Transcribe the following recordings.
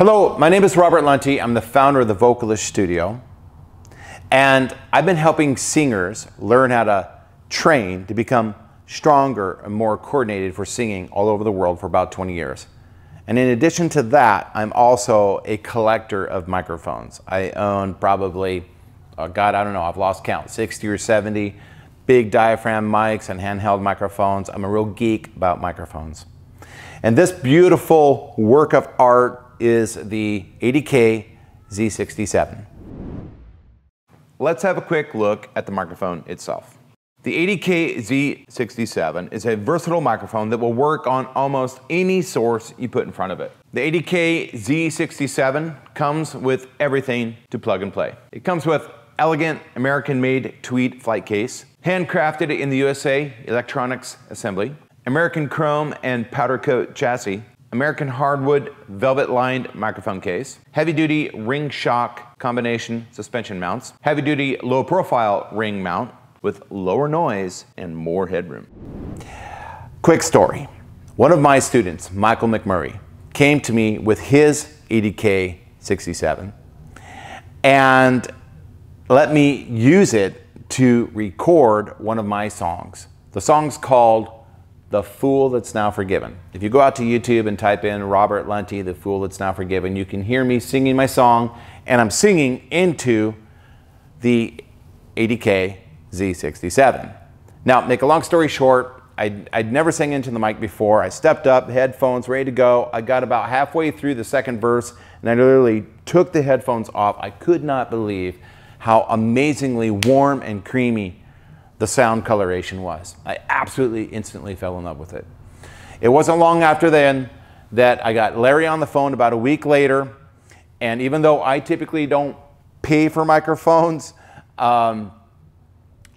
Hello, my name is Robert Lunte. I'm the founder of the Vocalist Studio. And I've been helping singers learn how to train to become stronger and more coordinated for singing all over the world for about 20 years. And in addition to that, I'm also a collector of microphones. I own probably, oh God, I don't know, I've lost count, 60 or 70 big diaphragm mics and handheld microphones. I'm a real geek about microphones. And this beautiful work of art is the ADK Z67. Let's have a quick look at the microphone itself. The ADK Z67 is a versatile microphone that will work on almost any source you put in front of it. The ADK Z67 comes with everything to plug and play. It comes with elegant American-made tweed flight case, handcrafted in the USA electronics assembly, American chrome and powder coat chassis, American hardwood velvet-lined microphone case, heavy-duty ring shock combination suspension mounts, heavy-duty low-profile ring mount, with lower noise and more headroom. Quick story. One of my students, Michael McMurray, came to me with his ADK 67 and let me use it to record one of my songs. The song's called The Fool That's Now Forgiven. If you go out to YouTube and type in Robert Lunte, The Fool That's Now Forgiven, you can hear me singing my song and I'm singing into the ADK Z67. Now, make a long story short, I'd, I'd, never sang into the mic before. I stepped up, headphones ready to go. I got about halfway through the second verse and I literally took the headphones off. I could not believe how amazingly warm and creamy the sound coloration was. I absolutely instantly fell in love with it. It wasn't long after then that I got Larry on the phone about a week later. And even though I typically don't pay for microphones, um,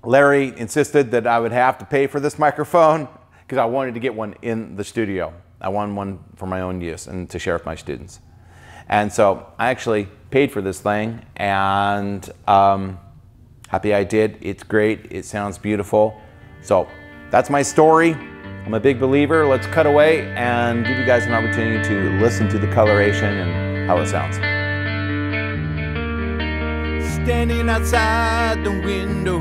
Larry insisted that I would have to pay for this microphone because I wanted to get one in the studio. I wanted one for my own use and to share with my students. And so I actually paid for this thing and um, happy I did. It's great. It sounds beautiful. So that's my story. I'm a big believer. Let's cut away and give you guys an opportunity to listen to the coloration and how it sounds. Standing outside the window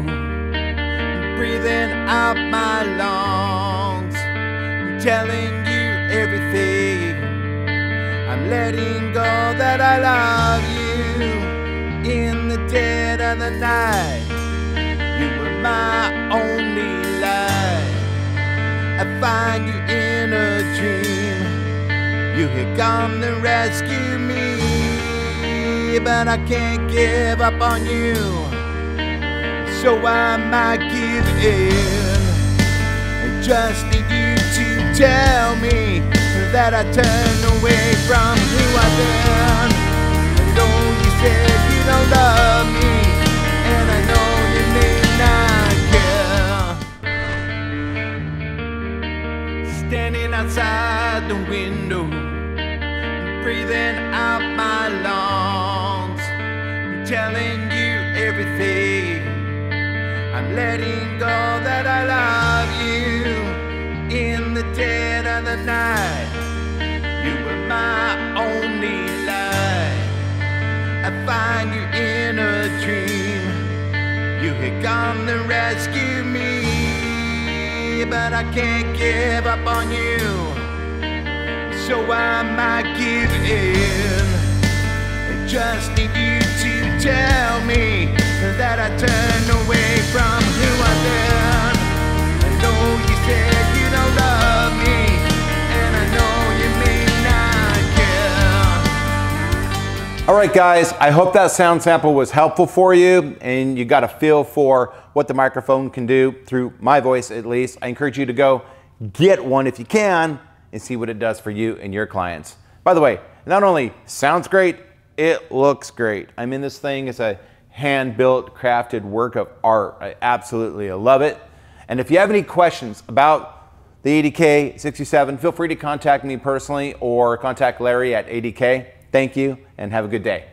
breathing out my lungs. I'm telling you everything. I'm letting go that I love you in the dead of the night. Only light. I find you in a dream. You had come to rescue me, but I can't give up on you so I might give in. I just need you to tell me that I turned away from who I've been. Know you said you don't love me, outside the window, breathing out my lungs, telling you everything I'm letting go that I love you in the dead of the night. You were my only light. I find you in a dream. You had come to rescue me, but I can't give up on you. So I might give in. I just need you to tell me that I turned away from who I've been. I know you said you don't love me, and I know you may not care. All right, guys, I hope that sound sample was helpful for you and you got a feel for what the microphone can do through my voice at least. I encourage you to go get one if you can and see what it does for you and your clients. By the way, not only sounds great, it looks great. I mean, this thing is a hand-built, crafted work of art. I absolutely love it. And if you have any questions about the ADK 67, feel free to contact me personally or contact Larry at ADK. Thank you and have a good day.